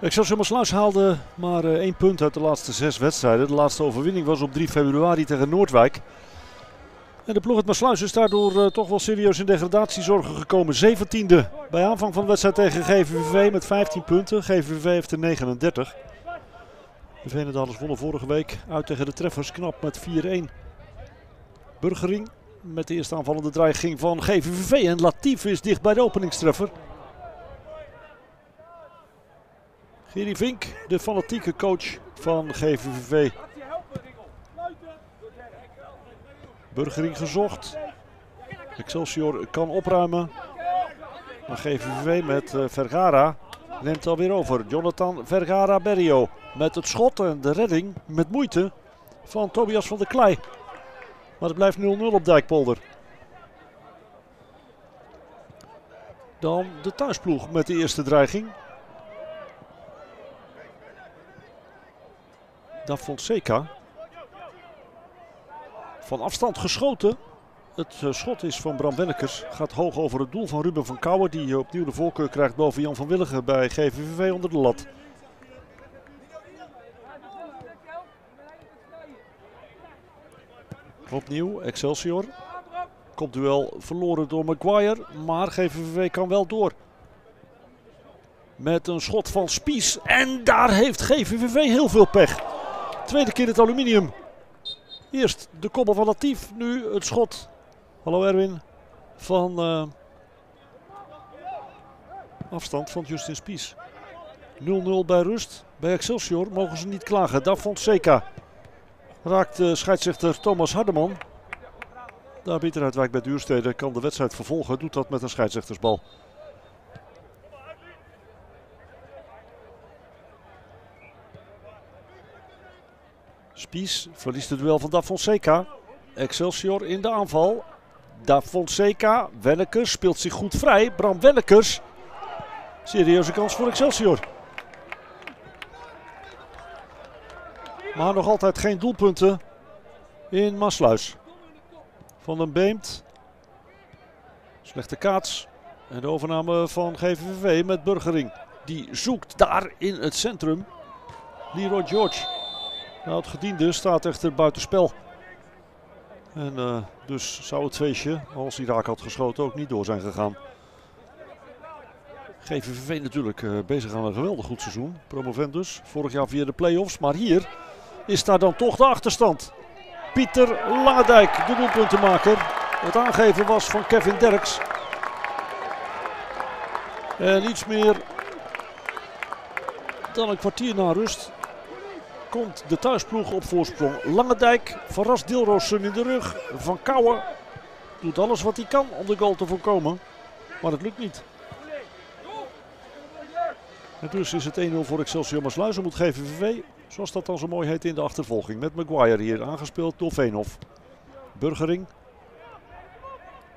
Excelsior Maasluis haalde maar uh, één punt uit de laatste zes wedstrijden. De laatste overwinning was op 3 februari tegen Noordwijk. En de ploeg uit Maasluis is daardoor uh, toch wel serieus in degradatiezorgen gekomen. 17e bij aanvang van de wedstrijd tegen GVVV met 15 punten. GVVV heeft er 39. De Venendalers wonnen vorige week uit tegen de Treffers knap met 4-1. Burgering met de eerste aanvallende dreiging van GVVV. En Latief is dicht bij de openingstreffer. Gerry Vink, de fanatieke coach van GVVV. Burgering gezocht. Excelsior kan opruimen. Maar GVVV met uh, Vergara neemt alweer over. Jonathan Vergara Berrio met het schot en de redding met moeite van Tobias van der Klei. Maar het blijft 0-0 op Dijkpolder. Dan de thuisploeg met de eerste dreiging. Da Fonseca. Van afstand geschoten. Het uh, schot is van Bram Wennekers. Gaat hoog over het doel van Ruben van Kouwen. Die opnieuw de voorkeur krijgt boven Jan van Willigen bij GVVV onder de lat. Opnieuw Excelsior. Kopduel verloren door Maguire. Maar GVVV kan wel door. Met een schot van Spies. En daar heeft GVVV heel veel pech. Tweede keer het aluminium. Eerst de koppel van Latief. Nu het schot. Hallo Erwin. Van uh, afstand van Justin Spies. 0-0 bij rust. Bij Excelsior mogen ze niet klagen. Daar vond Seka. Raakt uh, scheidsrechter Thomas Hardeman. De arbiter uit Wijk bij Duurstede kan de wedstrijd vervolgen. Doet dat met een scheidsrechtersbal. Spies verliest het duel van Da Fonseca. Excelsior in de aanval. Da Fonseca, Wennekers speelt zich goed vrij. Bram Wennekers. Serieuze kans voor Excelsior. Maar nog altijd geen doelpunten in Masluis. Van den Beemt. Slechte kaats. En de overname van GVV met Burgering. Die zoekt daar in het centrum. Leroy George. Nou, het gediende staat echter buitenspel. En uh, dus zou het feestje, als hij raak had geschoten, ook niet door zijn gegaan. GVV natuurlijk uh, bezig aan een geweldig goed seizoen. Promovendus, vorig jaar via de play-offs. Maar hier is daar dan toch de achterstand. Pieter Langendijk, de doelpuntenmaker. Het aangeven was van Kevin Derks. En iets meer dan een kwartier na rust komt de thuisploeg op voorsprong. Langendijk verrast Dilroosum in de rug. Van Kouwen doet alles wat hij kan om de goal te voorkomen. Maar het lukt niet. En dus is het 1-0 voor Excelsior Maasluis. moet GVVV, zoals dat dan zo mooi heet, in de achtervolging. Met Maguire hier aangespeeld door Veenhof. Burgering.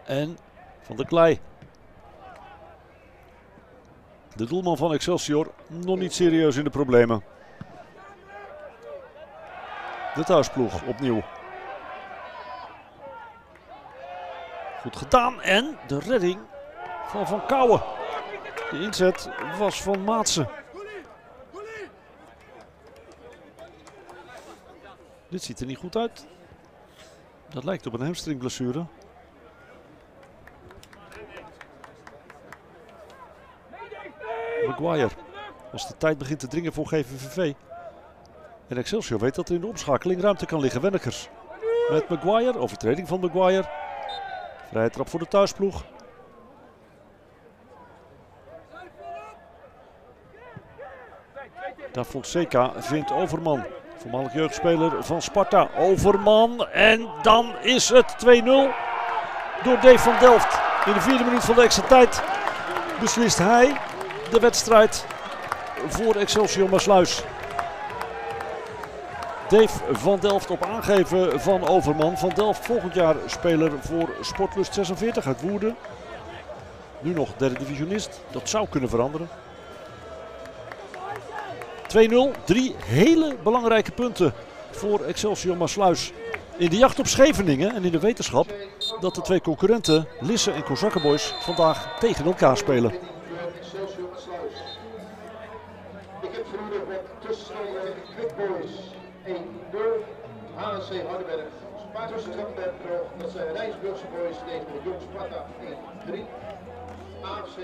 En Van der Klei. De doelman van Excelsior nog niet serieus in de problemen. De thuisploeg opnieuw. Goed gedaan en de redding van Van Kouwen. De inzet was van Maatsen. Dit ziet er niet goed uit. Dat lijkt op een hamstringblessure. Maguire. Als de tijd begint te dringen voor GVVV. En Excelsior weet dat er in de omschakeling ruimte kan liggen. Wennekers met Maguire. Overtreding van Maguire. Vrije trap voor de thuisploeg. Da Fonseca vindt Overman. Voormalig jeugdspeler van Sparta. Overman. En dan is het 2-0 door Dave van Delft. In de vierde minuut van de extra tijd beslist hij de wedstrijd voor Excelsior Maasluis. Dave van Delft op aangeven van Overman. Van Delft volgend jaar speler voor Sportlust 46 uit Woerden. Nu nog derde divisionist. Dat zou kunnen veranderen. 2-0. Drie hele belangrijke punten voor Excelsior Maasluis. In de jacht op Scheveningen en in de wetenschap dat de twee concurrenten Lisse en Kozakkenboys vandaag tegen elkaar spelen. tussenstand tegen Quick Boys 1-0. HC Hardenberg, Sparta Stadberg Dat zijn Rijnsburgse Boys tegen Jong Sparta 1-3. AFC